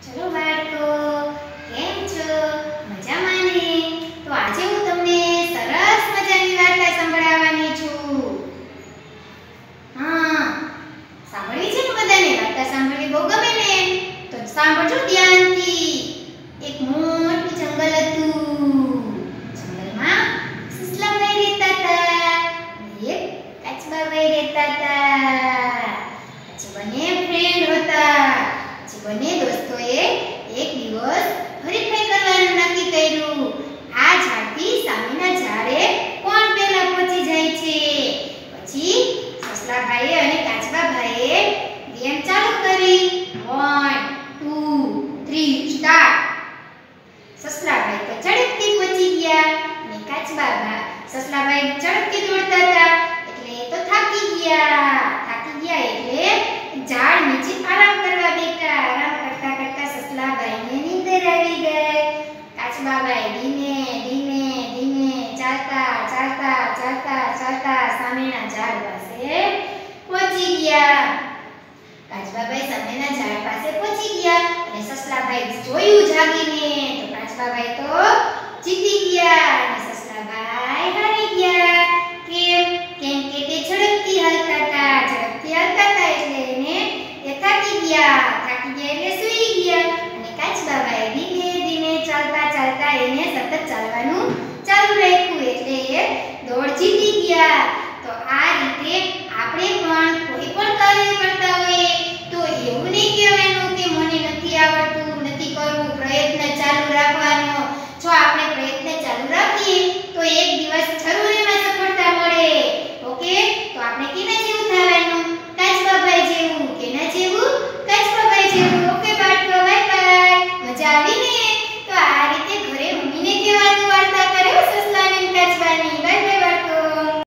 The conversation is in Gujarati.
ચલો બાળકો, કેમ છો? મજામાં ને તો આજે હું તમને સરસ મજાની વાર્તા સંભળાવવાની છું. હા, સાંભળવી છે ને બધાને? વાર્તા સાંભળવી બહુ ગમે ને? તો સાંભળજો ધ્યાનથી. એક મોટું જંગલ હતું. જંગલમાં સસલાભાઈ રહેતા હતા. એક કાચબાભાઈ રહેતા હતા. પછી બંને ફ્રેન્ડ બંને દોસ્તોએ એક દિવસ હરીફાઈ કરવાનું નક્કી કર્યું. આ ઝાડથી સામેના ઝાડે કોણ પહેલા પહોંચી જાય છે? પછી સસલાભાઈએ અને કાચબાભાઈએ ગેમ ચાલુ કરી. 1 2 3 સ્ટાર્ટ સસલાભાઈ તો ઝડપથી પહોંચી ગયા અને કાચબાબા સસલાભાઈ ઝડપથી દોડતા હતા. એટલે એ તો થાકી ગયા. ધીમે ધીમે ધીમે ચાલતા ચાલતા ચાલતા ચાલતા સામેના ઝાડ પાસે પહોંચી ગયા કાચબાભાઈ સામેના ઝાડ પાસે પહોંચી ગયા અને સસલાભાઈ જોયું જાગીને તો કાચબાભાઈ તો જીતી ગયા અને સસલાભાઈ હારી ગયા કેમ કેમ કે તે ઝડપથી હાલતા હતા ઝડપથી હાલતા હતા એટલે એને એ થાકી ગયા થાકી ગયા એટલે સૂઈ ગયા અને કાચબાભાઈ ધીમે એ